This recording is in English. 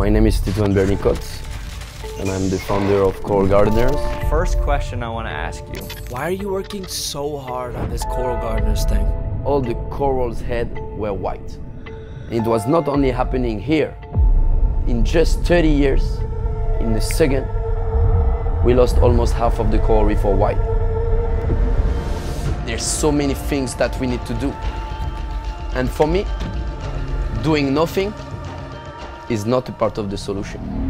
My name is Titouan Bernicot, and I'm the founder of Coral Gardeners. First question I want to ask you. Why are you working so hard on this Coral Gardeners thing? All the corals' head were white. It was not only happening here. In just 30 years, in a second, we lost almost half of the coral reef for white. There's so many things that we need to do. And for me, doing nothing is not a part of the solution.